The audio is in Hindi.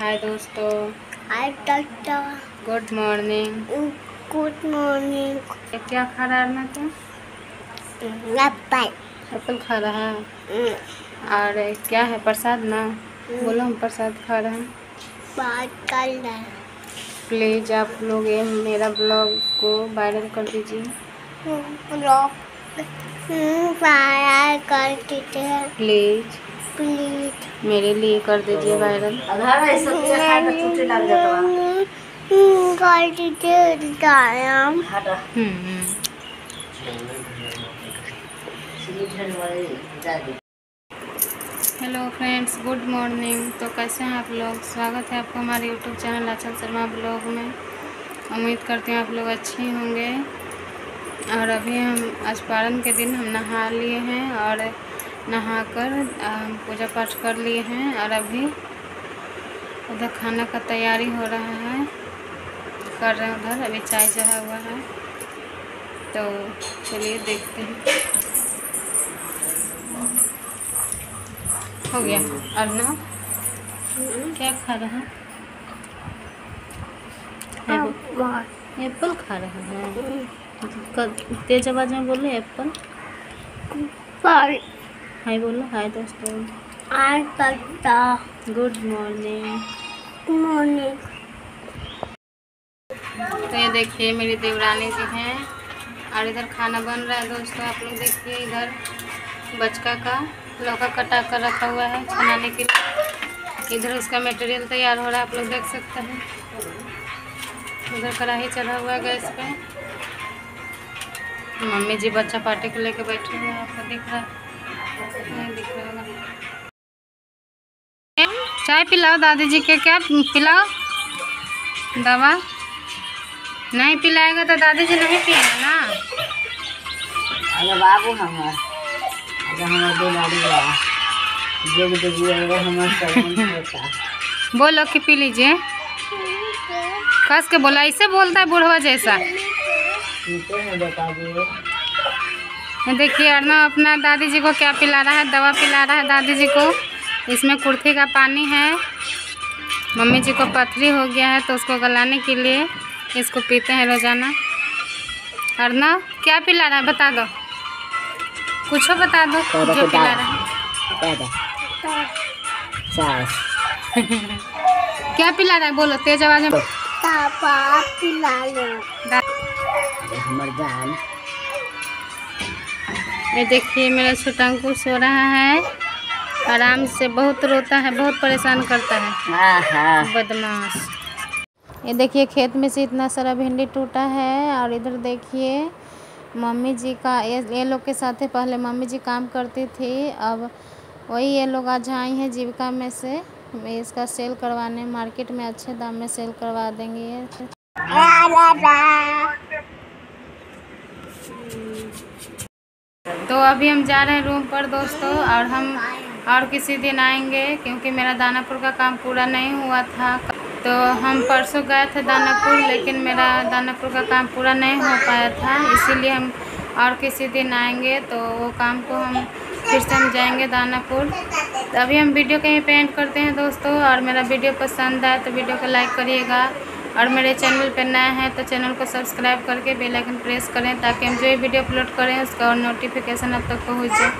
हाय दोस्तों। Hi doctor good morning good morning क्या खा रहा है तो? एप्पल एप्पल खा रहा है। और क्या है प्रसाद ना? बोलो हम प्रसाद खा रहे हैं। बात कर रहे हैं प्लीज़ आप लोग मेरा ब्लॉग को वायरल कर दीजिए। ब्लॉग फायर कर देते हैं। प्लीज़ प्लीज़ मेरे लिए कर दीजिए वायरल कर दीजिए time hmm hello friends good morning तो कैसे हैं आप लोग? स्वागत है आपको हमारे यूट्यूब चैनल अचल शर्मा ब्लॉग में। उम्मीद करते हैं आप लोग अच्छे होंगे। और अभी हम आज पारण के दिन हम नहा लिए हैं और नहाकर पूजा पाठ कर लिए हैं और अभी उधर खाना का तैयारी हो रहा है। कर रहे हैं उधर अभी चाय चढ़ा हुआ है। तो चलिए देखते हैं। हो गया। अर्ना क्या खा रहा है? एप्पल। एप्पल खा रहा है। तेज आवाज़ में बोलो एप्पल पर? हाय बोलो हाय दोस्तों। आज doctor good morning good morning तो ये देखिए मेरी देवरानी जी हैं। और इधर खाना बन रहा है दोस्तों आप लोग देखिए इधर। बचका का लौका कटा कर रखा हुआ है बनाने के लिए। इधर उसका मटेरियल तैयार हो रहा है आप लोग देख सकते हैं। उधर कढ़ाई चढ़ा हुआ है गैस पे। मम्मी जी बच्चा पार्टी को लेके बैठे हुए हैं आपको दिख रहा है। नहीं दिख रहा होगा चाय पिलाओ दादी जी के क्या पिलाओ? दवा? नहीं पिलाएगा तो दादी जी नहीं पिएगा ना। अरे बाबू हमर अरे हमर बीमारी बा। जोग देवी अरे सब बोलो कि पी लीजिए। कस के बोला ऐसे बोलता है बुढ़वा जैसा। ये देखिए अर्नव अपना दादी जी को क्या पिला रहा है? दवा पिला रहा है दादी जी को। इसमें कुर्थी का पानी है। मम्मी जी को पथरी हो गया है तो उसको गलाने के लिए इसको पीते हैं रोज़ाना। अर्नव क्या पिला रहा है? बता दो। कुछ बता दो। जो पिला रहा है। क्या पिला रहा है? बोलो तेज आवाज़ में। पापा पिला लो। दा- अरे हमर जान ये देखिए मेरा छोटा अंकुर सो रहा है। आराम से बहुत रोता है बहुत परेशान करता है। बदमाश। ये देखिए खेत में से इतना सारा भिंडी टूटा है और इधर देखिए मम्मी जी का ये ये लोग के साथ ही पहले मम्मी जी काम करती थी अब वही ये लोग आज आई हैं जीविका में से। इसका सेल करवाने मार्केट में अच्छे दाम में सेल करवा देंगे ये। तो अभी हम जा रहे हैं रूम पर दोस्तों और हम और किसी दिन आएँगे क्योंकि मेरा दानापुर का काम पूरा नहीं हुआ था। तो हम परसों गए थे दानापुर, लेकिन मेरा दानापुर का काम पूरा नहीं हो पाया था, इसीलिए हम और किसी दिन आएँगे। तो वो काम को हम फिर से हम जाएँगे दानापुर। तो अभी हम वीडियो कहीं पेंट करते हैं दोस्तों, और मेरा वीडियो पसंद आए तो वीडियो को लाइक करिएगा। और मेरे चैनल पर नया है तो चैनल को सब्सक्राइब करके बेल आइकन प्रेस करें ताकि हम जो भी वीडियो अपलोड करें उसका नोटिफिकेशन अब तक पहुँच। जाए